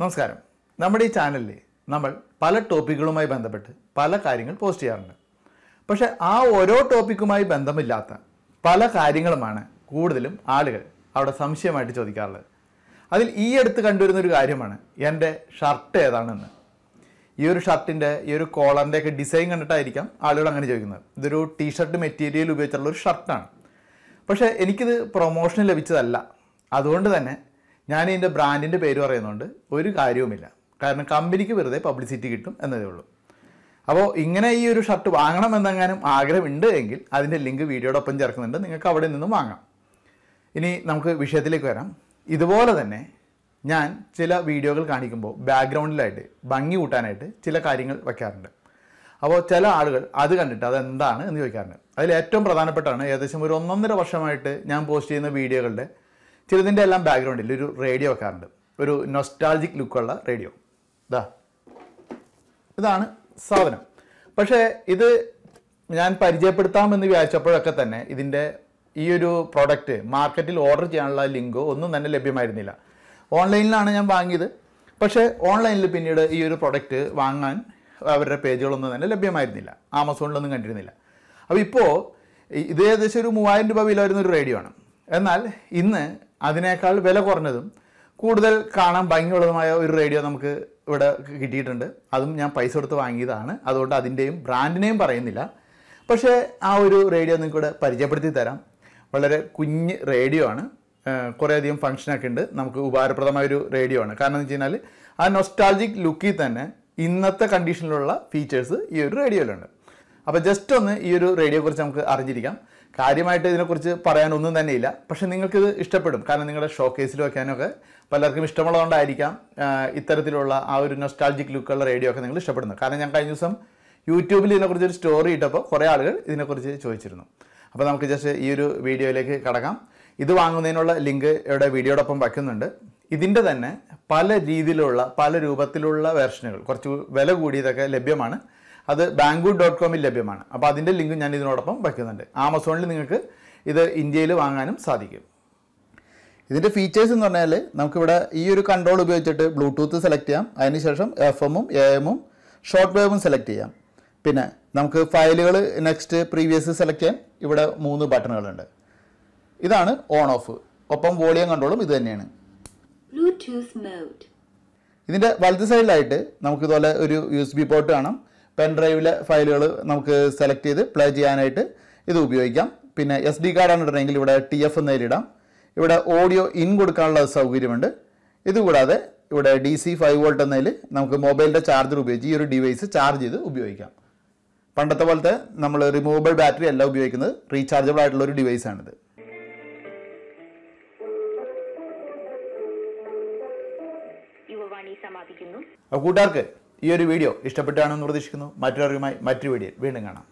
നമസ്കാരം. നമ്മുടെ ഈ ചാനലിൽ നമ്മൾ പല ടോപ്പിക്കുകളുമായി ബന്ധപ്പെട്ട് പല കാര്യങ്ങൾ പോസ്റ്റ് ചെയ്യാറുണ്ട്. പക്ഷേ ആ ഓരോ ടോപ്പിക്കുമായി ബന്ധമില്ലാത്ത പല കാര്യങ്ങളുമാണ് കൂടുതലും ആളുകൾ അവിടെ സംശയമായിട്ട് ചോദിക്കാറുള്ളത്. അതിൽ ഈ അടുത്ത് കണ്ടുവരുന്ന ഒരു കാര്യമാണ് എന്റെ ഷർട്ട് ഏതാണെന്ന്? ഈ ഒരു ഷർട്ടിന്റെ ഈ ഒരു കോളറിന്റെ ഒക്കെ ഡിസൈൻ കണ്ടിട്ടായിരിക്കാം ആളുകൾ അങ്ങനെ ചോദിക്കുന്നത്. ഇതൊരു ടീഷർട്ട് മെറ്റീരിയൽ ഉപയോഗിച്ചുള്ള ഒരു ഷർട്ടാണ്. പക്ഷേ എനിക്കിത് പ്രൊമോഷൻ ലഭിച്ചതല്ല. അതുകൊണ്ട് തന്നെ ഞാൻ ഇതിന്റെ ബ്രാൻഡിന്റെ പേര് പറയുന്നതുകൊണ്ട് ഒരു കാര്യവുമില്ല. കാരണം കമ്പനിക്ക് വെറുതെ പബ്ലിസിറ്റി കിട്ടും എന്നതേ ഉള്ളൂ. അപ്പോൾ ഇങ്ങനെ ഈ ഒരു ഷർട്ട് വാങ്ങണമെന്നെങ്ങാനും ആഗ്രഹമുണ്ട് എങ്കിൽ അതിന്റെ ലിങ്ക് വീഡിയോടൊപ്പം ചേർക്കുന്നുണ്ട്. നിങ്ങൾക്ക് അവിടെ നിന്നും വാങ്ങാം. ഇനി നമുക്ക് വിഷയത്തിലേക്ക് വരാം. ഇതുപോലെ തന്നെ ഞാൻ ചില വീഡിയോകൾ കാണിക്കുമ്പോൾ ബാക്ക്ഗ്രൗണ്ടിലായിട്ട് ഭംഗി കൂട്ടാനായിട്ട് ചില കാര്യങ്ങൾ വയ്ക്കാറുണ്ട്. അപ്പോൾ ചില ആളുകൾ അത് കണ്ടിട്ട് അതെന്താണ് എന്ന് ചോദിക്കാറുണ്ട്. അതിൽ ഏറ്റവും പ്രധാനപ്പെട്ടാണ് ഏകദേശം ഒരു ഒന്നൊന്നര വർഷമായിട്ട് ഞാൻ പോസ്റ്റ് ചെയ്യുന്ന വീഡിയോകളുടെ ചിലതിന്റെ എല്ലാം ബാക്ക്ഗ്രൗണ്ടിൽ ഒരു റേഡിയോ വെക്കാറുണ്ട് ഒരു നൊസ്റ്റാൾജിക് ലുക്കുള്ള റേഡിയോ ഇതാ ഇതാണ് സാധനം. പക്ഷേ ഇത് ഞാൻ പരിചയപ്പെടുത്താമെന്ന് വിചാരിച്ചപ്പോഴൊക്കെ തന്നെ ഇതിന്റെ ഈ ഒരു പ്രോഡക്റ്റ് മാർക്കറ്റിൽ ഓർഡർ ചെയ്യാനുള്ള ലിങ്കോ ഒന്നും തന്നെ ലഭ്യമായിരുന്നില്ല. ഓൺലൈനിലാണ് ഞാൻ വാങ്ങിയത്. പക്ഷേ ഓൺലൈനിൽ പിന്നീട് ഈ ഒരു പ്രോഡക്റ്റ് വാങ്ങാൻ അവരുടെ പേജുകളൊന്നും തന്നെ ലഭ്യമായിരുന്നില്ല. ആമസോണിലൊന്നും കണ്ടിരുന്നില്ല. അപ്പോൾ ഇപ്പോൾ ഇത് ഏകദേശം ഒരു മൂവായിരം രൂപ വില വരുന്ന ഒരു റേഡിയോ ആണ്. എന്നാൽ ഇന്ന് അതിനേക്കാൾ വില കുറഞ്ഞതും കൂടുതൽ കാണാൻ ഭംഗിയുള്ളതുമായ ഒരു റേഡിയോ നമുക്ക് ഇവിടെ കിട്ടിയിട്ടുണ്ട്. അതും ഞാൻ പൈസ കൊടുത്ത് വാങ്ങിയതാണ്. അതുകൊണ്ട് അതിന്റെയും ബ്രാൻഡിനെയും പറയുന്നില്ല. പക്ഷേ ആ ഒരു റേഡിയോ നിങ്ങൾക്കിവിടെ പരിചയപ്പെടുത്തി തരാം. വളരെ കുഞ്ഞ് റേഡിയോ ആണ്. കുറേയധികം ഫങ്ഷനൊക്കെ ഉണ്ട്. നമുക്ക് ഉപകാരപ്രദമായ ഒരു റേഡിയോ ആണ്. കാരണം എന്ന് വെച്ച് കഴിഞ്ഞാൽ ആ നൊസ്റ്റാൾജിക് ലുക്കിൽ തന്നെ ഇന്നത്തെ കണ്ടീഷനിലുള്ള ഫീച്ചേഴ്സ് ഈ ഒരു റേഡിയോയിലുണ്ട്. അപ്പോൾ ജസ്റ്റ് ഒന്ന് ഈ ഒരു റേഡിയോയെക്കുറിച്ച് നമുക്ക് അറിഞ്ഞിരിക്കാം. കാര്യമായിട്ട് ഇതിനെക്കുറിച്ച് പറയാനൊന്നും തന്നെയില്ല. പക്ഷേ നിങ്ങൾക്കിത് ഇഷ്ടപ്പെടും. കാരണം നിങ്ങളുടെ ഷോ കേസിൽ വെക്കാനൊക്കെ പലർക്കും ഇഷ്ടമുള്ളതുകൊണ്ടായിരിക്കാം ഇത്തരത്തിലുള്ള ആ ഒരു നൊസ്റ്റാൾജിക് ലുക്കുള്ള റേഡിയോ ഒക്കെ നിങ്ങൾ ഇഷ്ടപ്പെടുന്നത്. കാരണം ഞാൻ കഴിഞ്ഞ ദിവസം യൂട്യൂബിൽ ഇതിനെക്കുറിച്ച് ഒരു സ്റ്റോറി ഇട്ടപ്പോൾ കുറേ ആളുകൾ ഇതിനെക്കുറിച്ച് ചോദിച്ചിരുന്നു. അപ്പോൾ നമുക്ക് ജസ്റ്റ് ഈ ഒരു വീഡിയോയിലേക്ക് കടക്കാം. ഇത് വാങ്ങുന്നതിനുള്ള ലിങ്ക് ഇവിടെ വീഡിയോടൊപ്പം വയ്ക്കുന്നുണ്ട്. ഇതിന്റെ തന്നെ പല രീതിയിലുള്ള പല രൂപത്തിലുള്ള വേർഷനുകൾ കുറച്ച് വില കൂടിയതൊക്കെ ലഭ്യമാണ്. അത് ബാങ്കു ഡോട്ട് കോമിൽ ലഭ്യമാണ്. അപ്പോൾ അതിന്റെ ലിങ്ക് ഞാൻ ഇതിനോടൊപ്പം വയ്ക്കുന്നുണ്ട്. ആമസോണിൽ നിങ്ങൾക്ക് ഇത് ഇന്ത്യയിൽ വാങ്ങാനും സാധിക്കും. ഇതിന്റെ ഫീച്ചേഴ്സ് എന്ന് പറഞ്ഞാൽ നമുക്കിവിടെ ഈ ഒരു കൺട്രോൾ ഉപയോഗിച്ചിട്ട് ബ്ലൂടൂത്ത് സെലക്ട് ചെയ്യാം. അതിനുശേഷം എഫ് എമ്മും എ എമ്മും ഷോർട്ട് വേവും സെലക്ട് ചെയ്യാം. പിന്നെ നമുക്ക് ഫയലുകൾ നെക്സ്റ്റ് പ്രീവിയസ് സെലക്ട് ചെയ്യാൻ ഇവിടെ മൂന്ന് ബട്ടണുകളുണ്ട് ഇതാണ് ഓൺ ഓഫ് ഒപ്പം വോളിയം കൺട്രോളും ഇത് തന്നെയാണ്. ഇതിന്റെ വലത് സൈഡിലായിട്ട് നമുക്കിതുപോലെ ഒരു യു എസ് ബി പോർട്ട് കാണാം. പെൻ ഡ്രൈവിലെ ഫയലുകൾ നമുക്ക് സെലക്ട് ചെയ്ത് പ്ലേ ചെയ്യാനായിട്ട് ഇത് ഉപയോഗിക്കാം. പിന്നെ എസ് ഡി കാർഡാണ് ഇടണമെങ്കിൽ ഇവിടെ ടി എഫ് നേരിടാം ഇവിടെ ഓഡിയോ ഇൻ കൊടുക്കാനുള്ള സൗകര്യമുണ്ട്. ഇതുകൂടാതെ ഇവിടെ ഡി സി ഫൈവ് വോൾട്ട് എന്നതിൽ നമുക്ക് മൊബൈലിന്റെ ചാർജർ ഉപയോഗിച്ച് ഈ ഒരു ഡിവൈസ് ചാർജ് ചെയ്ത് ഉപയോഗിക്കാം. പണ്ടത്തെ പോലത്തെ നമ്മൾ റിമൂവബിൾ ബാറ്ററി അല്ല ഉപയോഗിക്കുന്നത്. റീചാർജബിൾ ആയിട്ടുള്ള ഒരു ഡിവൈസാണിത് കൂട്ടുകാർക്ക് ഈ ഒരു വീഡിയോ ഇഷ്ടപ്പെട്ടാണെന്ന് പ്രതീക്ഷിക്കുന്നു. മറ്റൊരുമായി മറ്റൊരു വീഡിയോ വീണ്ടും കാണാം.